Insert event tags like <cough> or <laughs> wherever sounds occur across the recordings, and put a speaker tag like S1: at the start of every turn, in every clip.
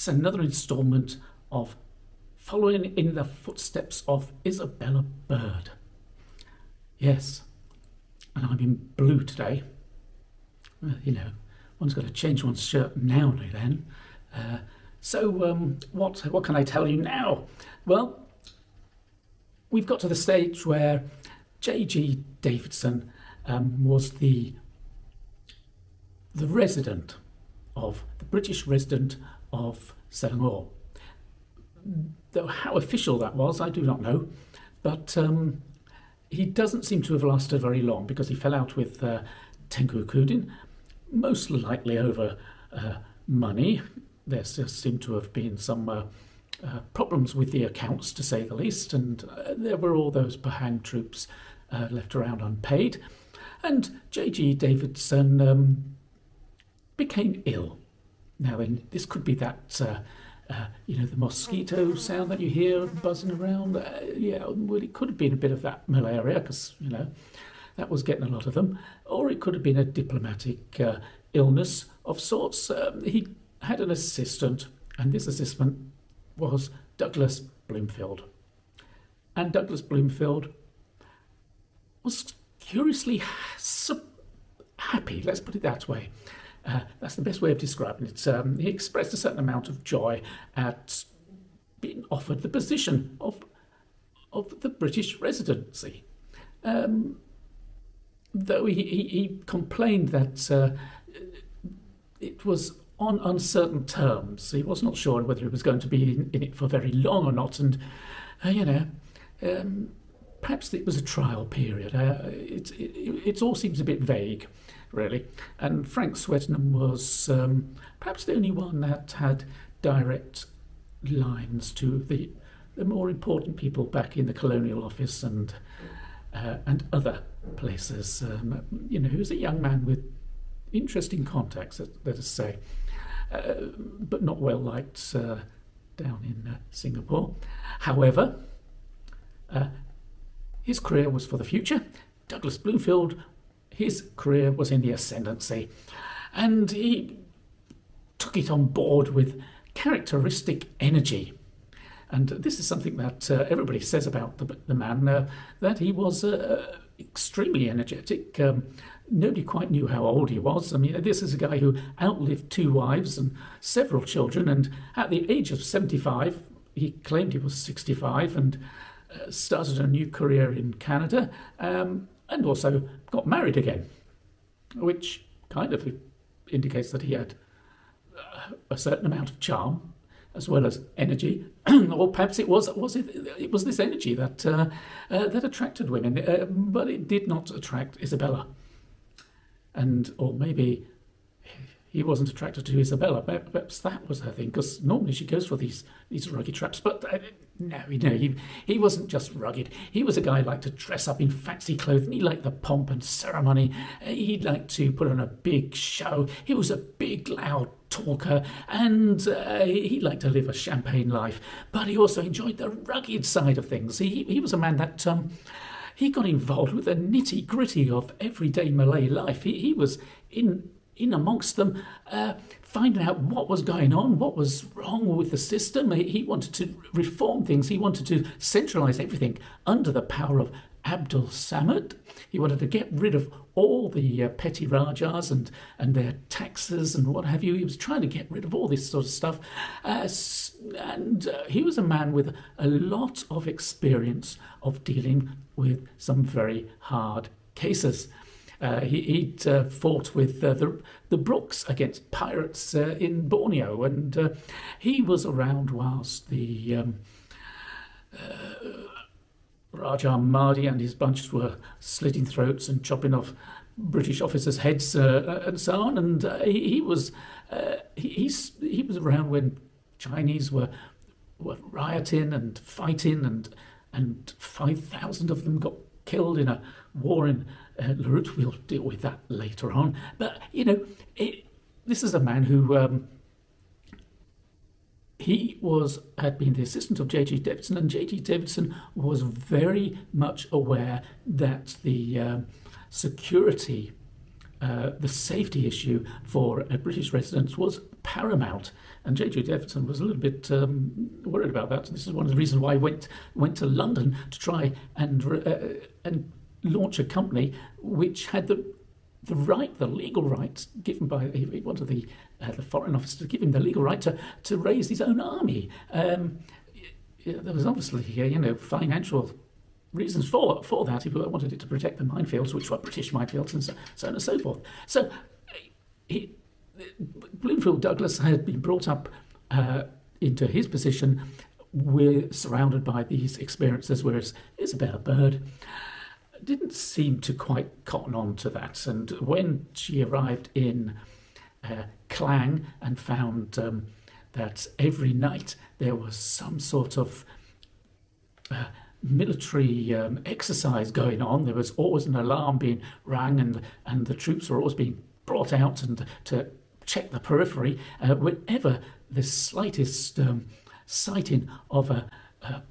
S1: it's another instalment of following in the footsteps of Isabella Bird. Yes, and I'm in blue today. Well, you know, one's got to change one's shirt now and then. Uh, so, um, what what can I tell you now? Well, we've got to the stage where J.G. Davidson um, was the the resident of the British resident of Selangor. Though how official that was, I do not know. But um, he doesn't seem to have lasted very long because he fell out with uh, Tengku Kudin, most likely over uh, money. There seemed to have been some uh, uh, problems with the accounts, to say the least, and uh, there were all those Pahang troops uh, left around unpaid. And J.G. Davidson um, became ill. Now, then, this could be that, uh, uh, you know, the mosquito sound that you hear buzzing around. Uh, yeah, well, it could have been a bit of that malaria because, you know, that was getting a lot of them. Or it could have been a diplomatic uh, illness of sorts. Um, he had an assistant, and this assistant was Douglas Bloomfield. And Douglas Bloomfield was curiously happy, let's put it that way. Uh, <laughs> that's the best way of describing it. Um, he expressed a certain amount of joy at being offered the position of of the British residency. Um, though he, he, he, complained that uh, it was on uncertain terms. He was not sure whether he was going to be in, in it for very long or not, and uh, you know, um, perhaps it was a trial period. Uh, it, it, it all seems a bit vague really. And Frank Swettenham was um, perhaps the only one that had direct lines to the, the more important people back in the Colonial Office and uh, and other places. Um, you know, he was a young man with interesting contacts, let us say, uh, but not well liked uh, down in uh, Singapore. However, uh, his career was for the future. Douglas Bloomfield his career was in the ascendancy, and he took it on board with characteristic energy. And this is something that uh, everybody says about the, the man, uh, that he was uh, extremely energetic. Um, nobody quite knew how old he was. I mean, this is a guy who outlived two wives and several children, and at the age of 75, he claimed he was 65 and uh, started a new career in Canada. Um, and also got married again, which kind of indicates that he had uh, a certain amount of charm as well as energy, <clears throat> or perhaps it was was it, it was this energy that uh, uh, that attracted women, uh, but it did not attract Isabella, and or maybe he wasn't attracted to Isabella. Perhaps that was her thing, because normally she goes for these these rugged traps. But uh, no, you know, he he wasn't just rugged. He was a guy who liked to dress up in fancy clothing. He liked the pomp and ceremony. Uh, he liked to put on a big show. He was a big, loud talker, and uh, he liked to live a champagne life. But he also enjoyed the rugged side of things. He he was a man that. Um, he got involved with the nitty gritty of everyday Malay life. He, he was in in amongst them, uh, finding out what was going on, what was wrong with the system. He, wanted to reform things. He wanted to centralise everything under the power of Abdul Samad. He wanted to get rid of all the uh, petty Rajas and, and their taxes and what have you. He was trying to get rid of all this sort of stuff. Uh, and uh, he was a man with a lot of experience of dealing with some very hard cases. Uh, he, would uh, fought with uh, the, the Brookes against pirates uh, in Borneo, and uh, he was around whilst the um, uh, Raja Mahdi and his bunch were slitting throats and chopping off British officers' heads and so on. And he, he, was he, he was around when Chinese were were rioting and fighting, and and five thousand of them got killed in a war in uh, Larut. We'll deal with that later on. But, you know, it, this is a man who. Um, he was had been the assistant of J.G. Davidson, and J.G. Davidson was very much aware that the uh, security uh, the safety issue for British residents was paramount. And J.J. Jefferson was a little bit um, worried about that. This is one of the reasons why he went went to London to try and uh, and launch a company which had the the right, the legal right given by he wanted the uh, the foreign office to give him the legal right to to raise his own army. Um, there was obviously you know financial reasons for for that. He wanted it to protect the minefields, which were British minefields, and so, so on and so forth. So, he, Bloomfield Douglas had been brought up uh, into his position. We're surrounded by these experiences, whereas Isabella Bird didn't seem to quite cotton on to that. And when she arrived in uh, Klang and found um, that every night there was some sort of uh, military um, exercise going on. There was always an alarm being rang, and and the troops were always being brought out and to check the periphery uh, whenever the slightest um, sighting of a, a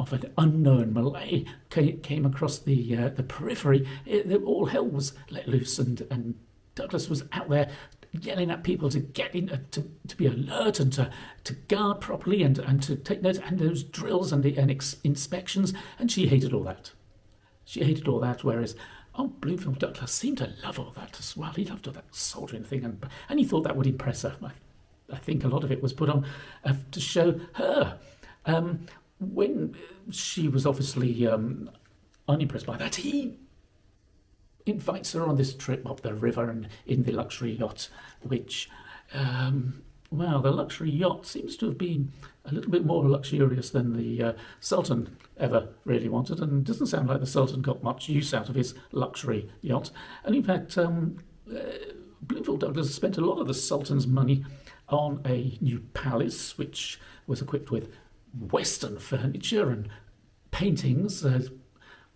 S1: of an unknown Malay came across the uh, the periphery, it, all hell was let loose, and and Douglas was out there yelling at people to get in, uh, to, to be alert and to, to guard properly and, and to take notes and those drills and, the, and ex- inspections. And she hated all that. She hated all that, whereas oh, Bloomfield Douglas seemed to love all that as well. He loved all that soldiering thing, and, and he thought that would impress her. I, I think a lot of it was put on uh, to show her. Um, when she was obviously um, unimpressed by that, he invites her on this trip up the river and in the luxury yacht, which, um, well, the luxury yacht seems to have been a little bit more luxurious than the uh, Sultan ever really wanted, and doesn't sound like the Sultan got much use out of his luxury yacht. And in fact, um, uh, Bloomfield Douglas spent a lot of the Sultan's money on a new palace, which was equipped with Western furniture and paintings, uh,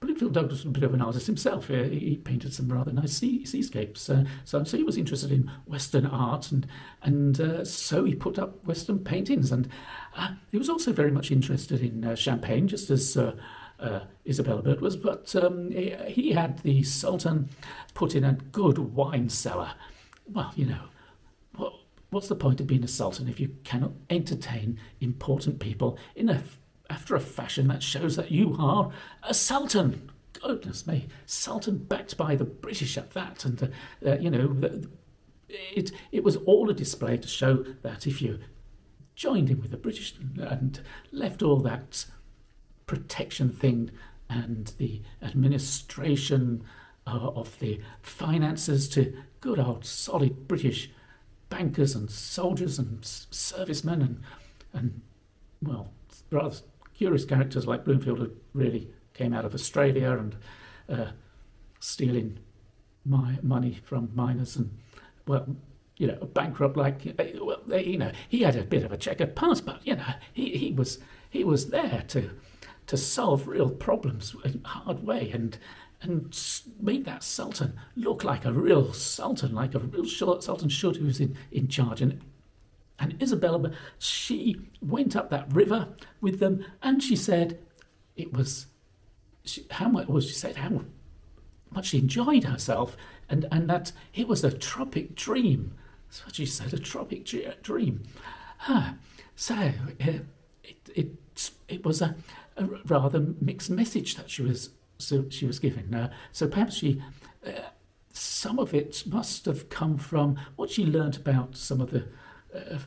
S1: Bloomfield Douglas was a bit of an artist himself. He, he painted some rather nice sea, seascapes. Uh, so, so he was interested in Western art, and and uh, so he put up Western paintings. And uh, he was also very much interested in uh, champagne, just as uh, uh, Isabella Bird was. But um, he, he, had the Sultan put in a good wine cellar. Well, you know, what, what's the point of being a sultan if you cannot entertain important people in a after a fashion that shows that you are a sultan. Goodness me, sultan backed by the British at that, and uh, uh, you know, the, it it was all a display to show that if you joined in with the British and left all that protection thing and the administration uh, of the finances to good old solid British bankers and soldiers and servicemen and and well rather curious characters like Bloomfield who really came out of Australia and uh, stealing my money from miners and well you know bankrupt like well you know he had a bit of a checkered past but you know he, he was he was there to to solve real problems in a hard way and and make that sultan look like a real sultan like a real sultan should who's in, in charge. And and Isabella, she went up that river with them and she said it was, she, how much was she said, how much she enjoyed herself and, and that it was a tropic dream. That's what she said, a tropic dream. Ah, so uh, it, it, it was a, a, rather mixed message that she was so she was given. Uh, so perhaps she, uh, some of it must have come from what she learnt about some of the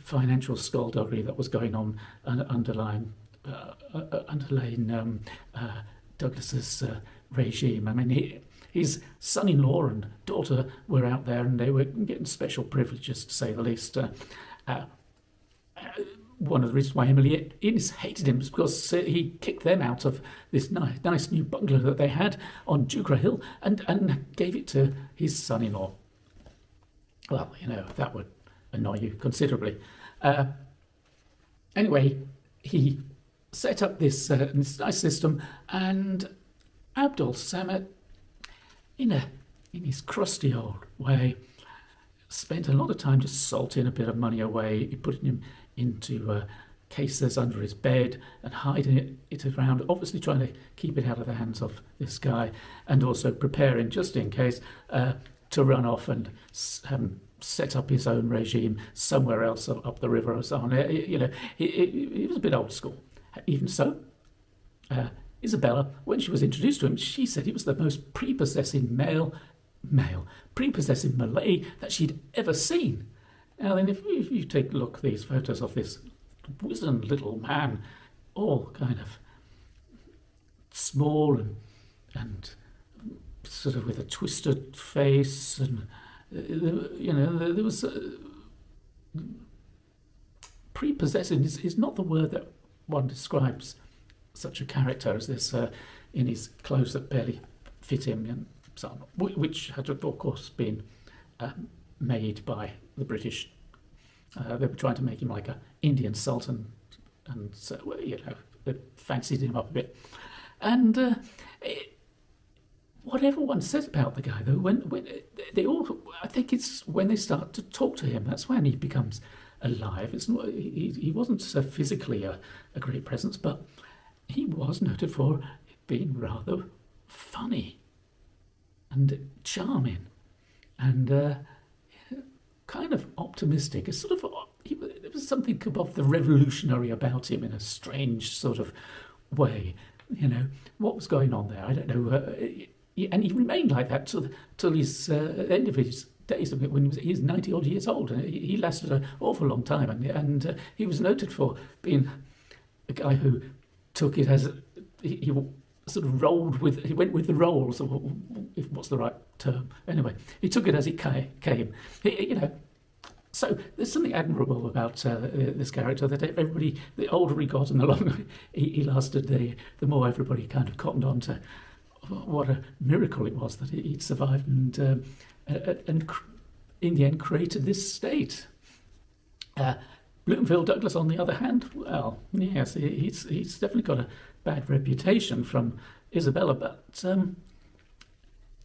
S1: financial skullduggery that was going on underlying uh, uh, underlying um, uh, Douglas's uh, regime. I mean, he, his son-in-law and daughter were out there, and they were getting special privileges, to say the least. Uh, uh, one of the reasons why Emily Innes hated him was because he kicked them out of this nice, nice new bungalow that they had on Ducrow Hill and, and gave it to his son-in-law. Well, you know, that would annoy you considerably. Uh, anyway, he set up this, uh, this nice system, and Abdul Samad, in a in his crusty old way, spent a lot of time just salting a bit of money away, putting him into uh, cases under his bed and hiding it, it around, obviously trying to keep it out of the hands of this guy, and also preparing, just in case, uh, to run off and um, set up his own regime somewhere else up the river or so on. You know, he, was a bit old school. Even so, uh, Isabella, when she was introduced to him, she said he was the most prepossessing male, male, prepossessing Malay that she'd ever seen. Now then, if, if you take a look these photos of this wizened little man, all kind of small and and sort of with a twisted face, and uh, you know there was prepossessing is, is not the word that one describes such a character as this uh, in his clothes that barely fit him and so on, which had of course been um, made by the British. Uh, they were trying to make him like an Indian sultan, and so you know they fancied him up a bit. And uh, what everyone says about the guy, though, when, when they all, I think it's when they start to talk to him, that's when he becomes alive. It's not, he, he wasn't so physically a, a great presence, but he was noted for being rather funny and charming and uh, kind of optimistic. It's sort of he, there was something of the revolutionary about him in a strange sort of way. You know what was going on there? I don't know. Uh, and he remained like that till till his uh, end of his days when he was, he was 90 odd years old and he, lasted an awful long time and, and uh, he was noted for being a guy who took it as he, he, sort of rolled with he went with the rolls if what's the right term? Anyway he took it as it came. He, you know so there's something admirable about uh, this character that everybody the older he got and the longer <laughs> he, he lasted the the more everybody kind of cottoned on to what a miracle it was that he'd survived and um, and in the end created this state. Uh, Bloomfield Douglas, on the other hand, well, yes, he's he's definitely got a bad reputation from Isabella, but um,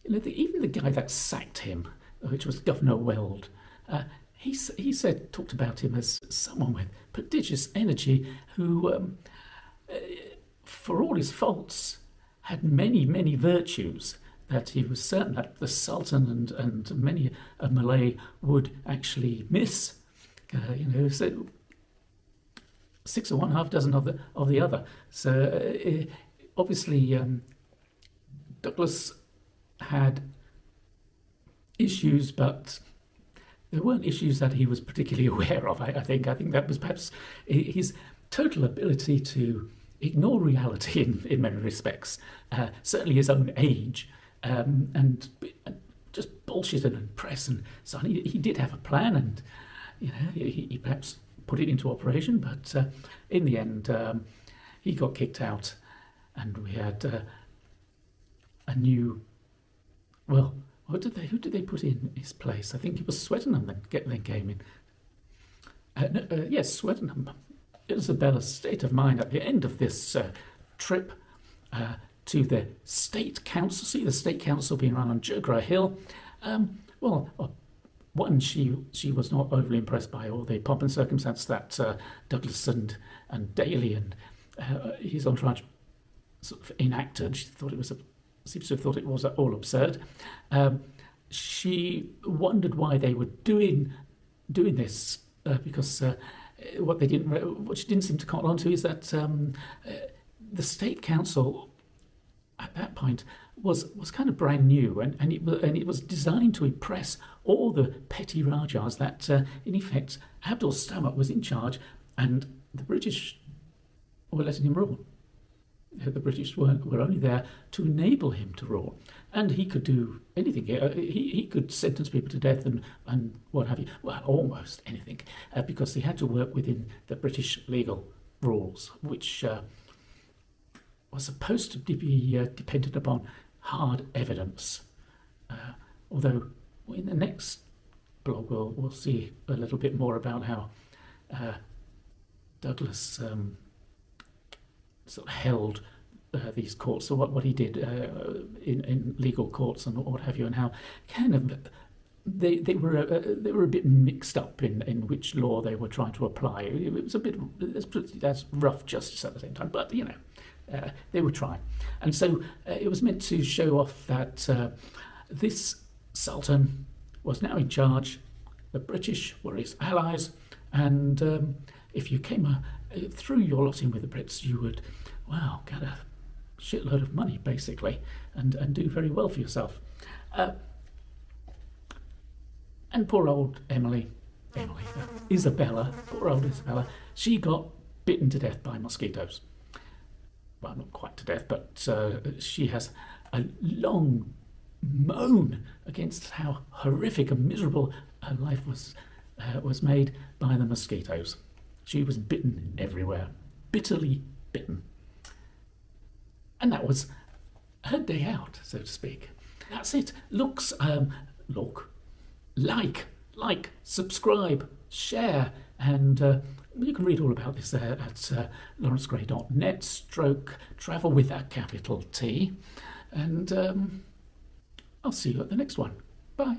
S1: you know, the, even the guy that sacked him, which was Governor Weld, uh, he he said talked about him as someone with prodigious energy who, um, uh, for all his faults, had many, many virtues that he was certain that the Sultan and, and many a Malay would actually miss. Uh, you know, so six or one half dozen of the of the other. So uh, obviously, um, Douglas had issues, but there weren't issues that he was particularly <laughs> aware of. I, I think I think that was perhaps his total ability to ignore reality <laughs> in, in many respects, uh, certainly his own age, um, and, and, just bullshit and press and so on. He, he, did have a plan and you know he, he perhaps put it into operation, but uh, in the end um, he got kicked out and we had uh, a new, well, what did they, who did they put in his place? I think it was Swettenham that then came in. Uh, uh, yes, Swettenham Isabella's state of mind at the end of this uh, trip uh, to the State Council, see the State Council being run on Jugra Hill. Um, well, uh, one, she she was not overly impressed by all the pomp and circumstance that uh, Douglas and, and Daly and uh, his entourage sort of enacted. She thought it was a, seems to have thought it was all absurd. Um, she wondered why they were doing doing this uh, because what they didn't, what she didn't seem to cotton on to is that um, uh, the state council at that point was was kind of brand new, and and it and it was designed to impress all the petty rajas that, uh, in effect, Abdul Samad was in charge, and the British were letting him rule. The British were, were only there to enable him to rule and he could do anything. Uh, he, he could sentence people to death and, and what have you. Well, almost anything, uh, because he had to work within the British legal rules, which uh, was supposed to be uh, dependent upon hard evidence. Uh, although in the next blog we'll, we'll see a little bit more about how uh, Douglas um, sort of held uh, these courts, so what, what he did uh, in, in legal courts and what have you, and how kind of they they were uh, they were a bit mixed up in, in which law they were trying to apply. It was a bit that's rough justice at the same time, but you know uh, they were trying, and so uh, it was meant to show off that uh, this Sultan was now in charge. The British were his allies, and um, if you came uh, through your lotting with the Brits, you would, well, get a shitload of money basically, and and do very well for yourself. Uh, and poor old Emily, Emily, uh, Isabella, poor old Isabella, she got bitten to death by mosquitoes. Well, not quite to death, but uh, she has a long moan against how horrific and miserable her life was uh, was made by the mosquitoes. She was bitten everywhere, bitterly bitten. And that was her day out, so to speak. That's it. Looks, um, look, like, like, subscribe, share, and uh, you can read all about this there at uh, lawrencegray.net stroke travel with that capital T. And um, I'll see you at the next one. Bye.